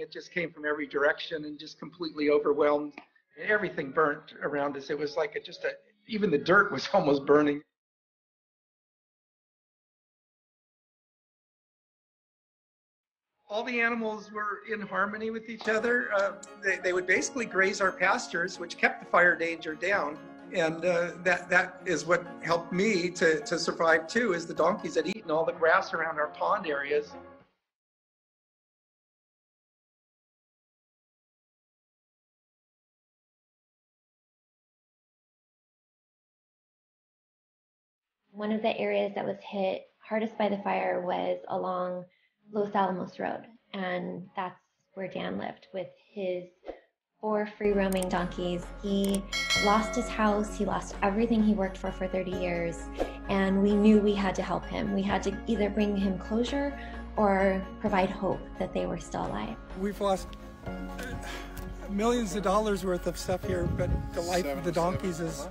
It just came from every direction and just completely overwhelmed. And Everything burnt around us. It was like it just a, even the dirt was almost burning. all the animals were in harmony with each other. Uh, they, they, would basically graze our pastures, which kept the fire danger down. And uh, that that is what helped me to, to survive too, is the donkeys had eaten all the grass around our pond areas. One of the areas that was hit hardest by the fire was along Los Alamos Road, and that's where Dan lived with his four free roaming donkeys. He lost his house, he lost everything he worked for for 30 years, and we knew we had to help him. We had to either bring him closure or provide hope that they were still alive. We've lost uh, millions of dollars worth of stuff here, but the life of the donkeys is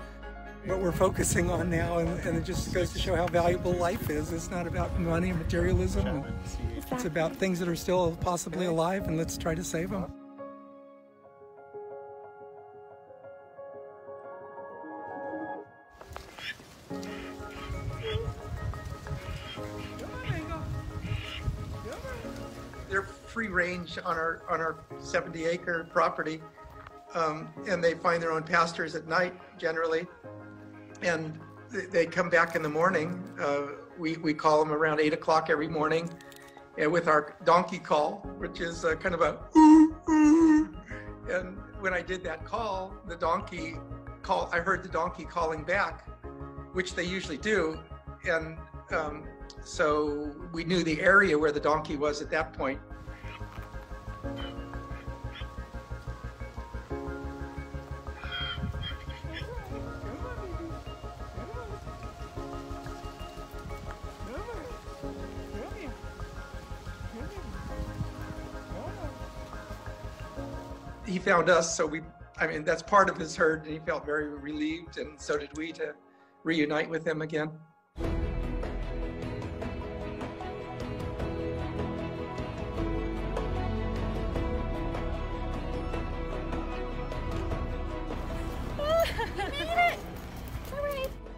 what we're focusing on now, and, and, it just goes to show how valuable life is. It's not about money and materialism. It's about things that are still possibly alive, and let's try to save them. They're free range on our on our 70 acre property, um, and they find their own pastures at night generally and they come back in the morning. Uh, we, we call them around 8 o'clock every morning and with our donkey call, which is uh, kind of a ooh, ooh. And when I did that call, the donkey call, I heard the donkey calling back, which they usually do. And um, so we knew the area where the donkey was at that point. He found us, so we, I mean, that's part of his herd, and he felt very relieved, and so did we to reunite with him again.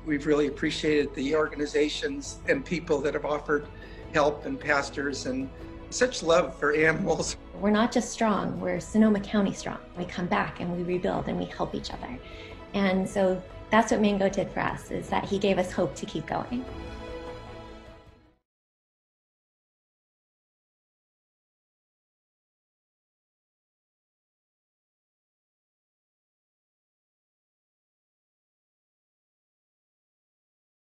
We've really appreciated the organizations and people that have offered help and pastors and such love for animals. We're not just strong, we're Sonoma County strong. We come back and we rebuild and we help each other. And so that's what Mango did for us, is that he gave us hope to keep going.